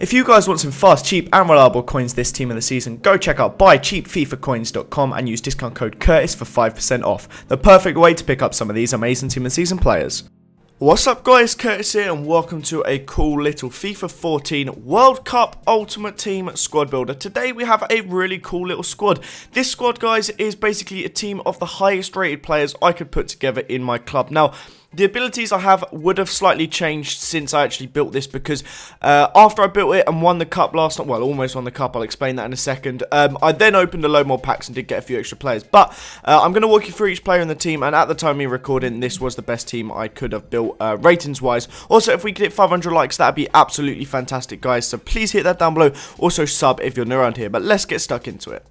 If you guys want some fast, cheap, and reliable coins this team of the season, go check out buycheapfifacoins.com and use discount code Curtis for 5% off. The perfect way to pick up some of these amazing team of the season players. What's up guys, Curtis here and welcome to a cool little FIFA 14 World Cup Ultimate Team squad builder. Today we have a really cool little squad. This squad guys is basically a team of the highest rated players I could put together in my club. Now, the abilities I have would have slightly changed since I actually built this because uh, after I built it and won the cup last night, well, almost won the cup, I'll explain that in a second, um, I then opened a load more packs and did get a few extra players. But uh, I'm going to walk you through each player in the team, and at the time of recording, this was the best team I could have built uh, ratings-wise. Also, if we could hit 500 likes, that'd be absolutely fantastic, guys. So please hit that down below. Also, sub if you're new around here. But let's get stuck into it.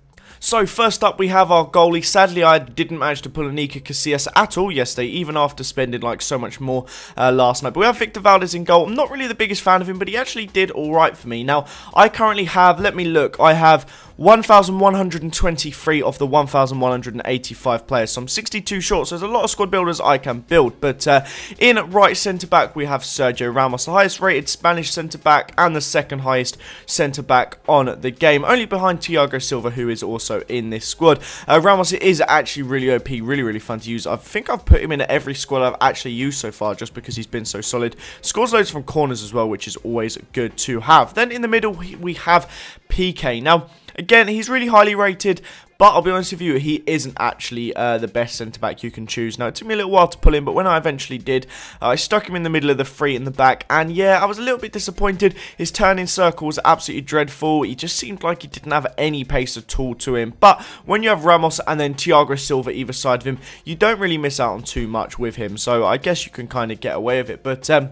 So first up we have our goalie. Sadly I didn't manage to pull Iker Casillas at all yesterday, even after spending like so much more uh, last night. But we have Victor Valdés in goal. I'm not really the biggest fan of him, but he actually did alright for me. Now, I currently have, let me look, I have 1,123 of the 1,185 players. So I'm 62 short, so there's a lot of squad builders I can build. But uh, in right centre-back, we have Sergio Ramos, the highest rated Spanish centre-back and the second highest centre-back on the game. Only behind Thiago Silva, who is also in this squad. Uh, Ramos is actually really OP, really, really fun to use. I think I've put him in every squad I've actually used so far, just because he's been so solid. Scores loads from corners as well, which is always good to have. Then in the middle, we have Piqué. Now, Again, he's really highly rated, but I'll be honest with you, he isn't actually uh, the best centre-back you can choose. Now, it took me a little while to pull him, but when I eventually did, uh, I stuck him in the middle of the three in the back, and yeah, I was a little bit disappointed. His turning circle was absolutely dreadful. He just seemed like he didn't have any pace at all to him, but when you have Ramos and then Thiago Silva either side of him, you don't really miss out on too much with him, so I guess you can kind of get away with it, but... Um,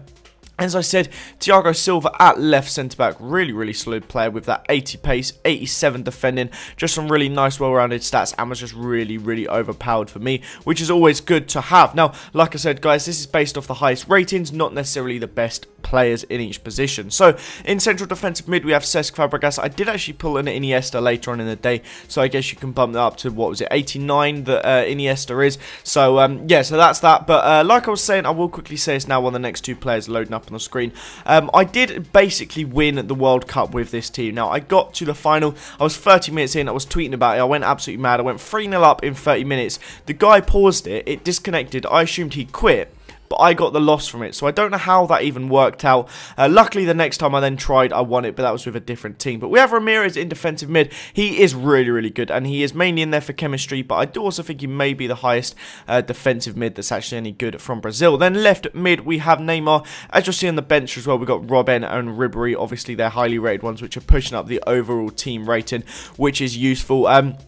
as I said, Thiago Silva at left centre-back, really, really solid player with that 80 pace, 87 defending, just some really nice, well-rounded stats, and was just really, really overpowered for me, which is always good to have. Now, like I said, guys, this is based off the highest ratings, not necessarily the best players in each position. So, in central defensive mid, we have Cesc Fabregas. I did actually pull an Iniesta later on in the day, so I guess you can bump that up to, what was it, 89 that uh, Iniesta is. So, um, yeah, so that's that. But uh, like I was saying, I will quickly say it's now one of the next two players loading up on the screen. Um, I did basically win the World Cup with this team. Now, I got to the final. I was 30 minutes in. I was tweeting about it. I went absolutely mad. I went 3-0 up in 30 minutes. The guy paused it. It disconnected. I assumed he quit but I got the loss from it. So I don't know how that even worked out. Uh, luckily, the next time I then tried, I won it, but that was with a different team. But we have Ramirez in defensive mid. He is really, really good, and he is mainly in there for chemistry, but I do also think he may be the highest uh, defensive mid that's actually any good from Brazil. Then left mid, we have Neymar. As you'll see on the bench as well, we've got Robben and Ribery. Obviously, they're highly rated ones, which are pushing up the overall team rating, which is useful. Um,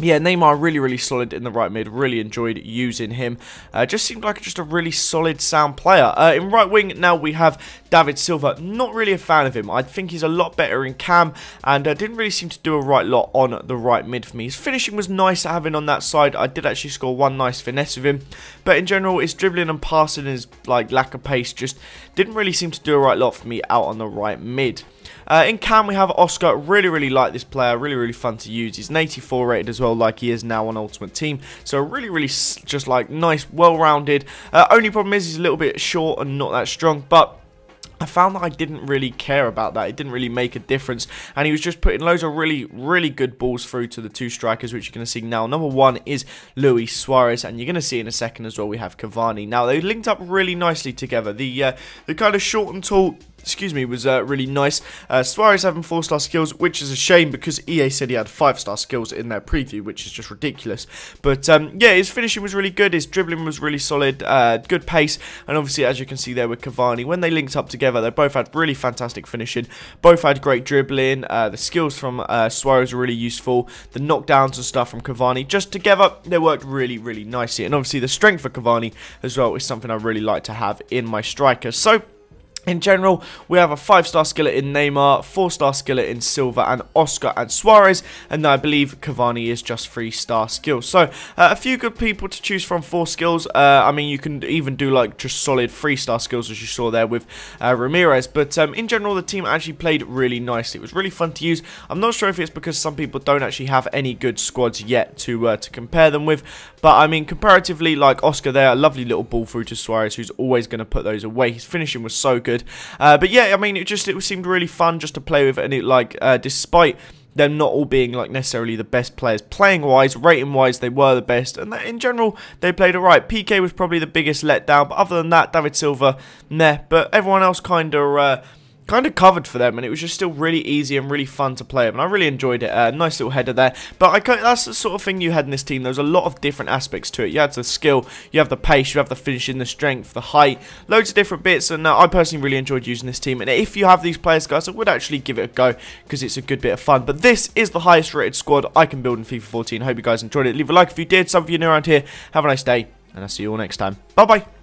yeah, Neymar really, really solid in the right mid. Really enjoyed using him. Uh, just seemed like just a really solid, sound player. Uh, in right wing, now we have David Silva. Not really a fan of him. I think he's a lot better in cam and uh, didn't really seem to do a right lot on the right mid for me. His finishing was nice having on that side. I did actually score one nice finesse with him. But in general, his dribbling and passing, his like lack of pace just didn't really seem to do a right lot for me out on the right mid. Uh, in cam, we have Oscar. Really, really like this player. Really, really fun to use. He's an 84 rated as well, like he is now on Ultimate Team. So really, really just like nice, well-rounded. Uh, only problem is he's a little bit short and not that strong, but I found that I didn't really care about that. It didn't really make a difference. And he was just putting loads of really, really good balls through to the two strikers, which you're going to see now. Number one is Luis Suarez, and you're going to see in a second as well we have Cavani. Now, they linked up really nicely together. The, uh, the kind of short and tall excuse me, was uh, really nice. Uh, Suarez having 4-star skills, which is a shame because EA said he had 5-star skills in their preview, which is just ridiculous. But um, yeah, his finishing was really good, his dribbling was really solid, uh, good pace, and obviously as you can see there with Cavani, when they linked up together, they both had really fantastic finishing, both had great dribbling, uh, the skills from uh, Suarez were really useful, the knockdowns and stuff from Cavani, just together, they worked really, really nicely, and obviously the strength for Cavani as well is something I really like to have in my striker. So, in general, we have a 5-star skillet in Neymar, 4-star skillet in Silva and Oscar and Suarez, and I believe Cavani is just 3-star skills. So, uh, a few good people to choose from for skills. Uh, I mean, you can even do like just solid 3-star skills as you saw there with uh, Ramirez, but um, in general, the team actually played really nicely. It was really fun to use. I'm not sure if it's because some people don't actually have any good squads yet to, uh, to compare them with, but I mean, comparatively, like Oscar there, a lovely little ball through to Suarez, who's always going to put those away. His finishing was so good. Uh, but yeah, I mean, it just it seemed really fun just to play with, and it like uh, despite them not all being like necessarily the best players playing wise, rating wise, they were the best, and in general they played alright. Piqué was probably the biggest letdown, but other than that, David Silva, meh. But everyone else kind of uh, kind of covered for them, and it was just still really easy and really fun to play. them. And I really enjoyed it. Uh, nice little header there. But I that's the sort of thing you had in this team. There was a lot of different aspects to it. You had the skill, you have the pace, you have the finishing, the strength, the height, loads of different bits. And uh, I personally really enjoyed using this team. And if you have these players, guys, I would actually give it a go because it's a good bit of fun. But this is the highest rated squad I can build in FIFA 14. Hope you guys enjoyed it. Leave a like if you did. Some of you new around here. Have a nice day, and I'll see you all next time. Bye bye.